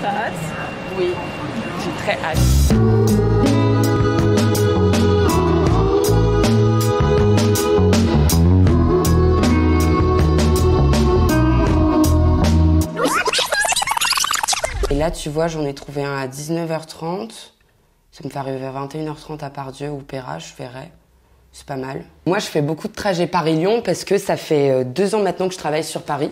T'as hâte? Oui, j'ai très hâte. Et là, tu vois, j'en ai trouvé un à 19h30. Ça me fait arriver à 21h30 à Pardieu ou Perra, je verrai. C'est pas mal. Moi, je fais beaucoup de trajets Paris-Lyon parce que ça fait euh, deux ans maintenant que je travaille sur Paris.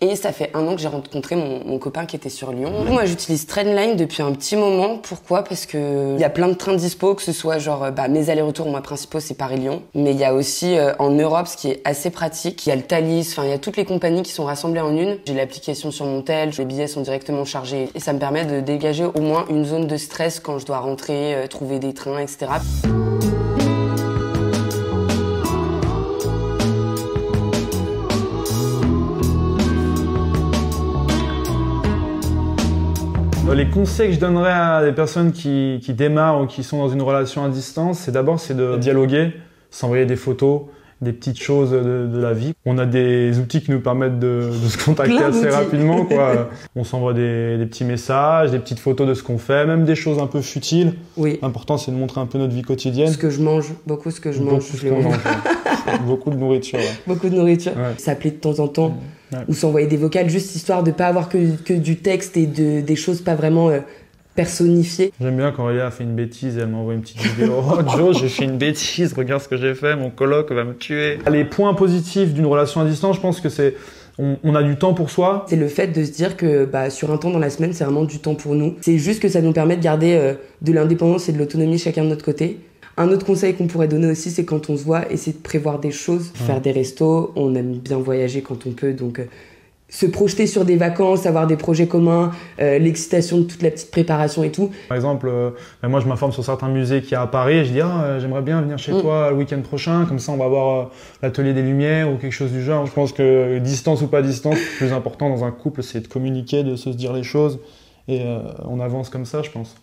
Et ça fait un an que j'ai rencontré mon, mon copain qui était sur Lyon. Moi, j'utilise Trendline depuis un petit moment. Pourquoi? Parce que il y a plein de trains dispo, que ce soit genre euh, bah, mes allers-retours, moi principaux, c'est Paris-Lyon. Mais il y a aussi euh, en Europe, ce qui est assez pratique, il y a le Thalys, enfin il y a toutes les compagnies qui sont rassemblées en une. J'ai l'application sur mon tel, les billets sont directement chargés et ça me permet de dégager au moins une zone de stress quand je dois rentrer, euh, trouver des trains, etc. Les conseils que je donnerais à des personnes qui, qui démarrent ou qui sont dans une relation à distance, c'est d'abord c'est de dialoguer, s'envoyer des photos, des petites choses de, de, la vie. On a des outils qui nous permettent de, de se contacter Plein assez rapidement. Quoi. on s'envoie des, des petits messages, des petites photos de ce qu'on fait, même des choses un peu futiles. Oui. L'important c'est de montrer un peu notre vie quotidienne. Ce que je mange, beaucoup ce que je mange. je. Beaucoup de nourriture. ouais. Beaucoup de nourriture. Ouais. S'appeler de temps en temps Ouais. ou s'envoyer des vocales juste histoire de pas avoir que, que du texte et de, des choses pas vraiment euh, personnifiées. J'aime bien quand Aurélia a fait une bêtise et elle m'envoie une petite vidéo. Oh Joe, j'ai fait une bêtise, regarde ce que j'ai fait, mon coloc va me tuer. Les points positifs d'une relation à distance, je pense que c'est on, on a du temps pour soi. C'est le fait de se dire que bah, sur un temps dans la semaine, c'est vraiment du temps pour nous. C'est juste que ça nous permet de garder euh, de l'indépendance et de l'autonomie chacun de notre côté. Un autre conseil qu'on pourrait donner aussi, c'est quand on se voit, essayer de prévoir des choses, faire des restos. On aime bien voyager quand on peut, donc euh, se projeter sur des vacances, avoir des projets communs, euh, l'excitation de toute la petite préparation et tout. Par exemple, euh, ben moi je m'informe sur certains musées qu'il y a à Paris et je dis ah, euh, j'aimerais bien venir chez Mm. toi le week-end prochain, comme ça on va voir l'atelier des lumières ou quelque chose du genre. Je pense que distance ou pas distance, le plus important dans un couple c'est de communiquer, de se dire les choses et on avance comme ça je pense.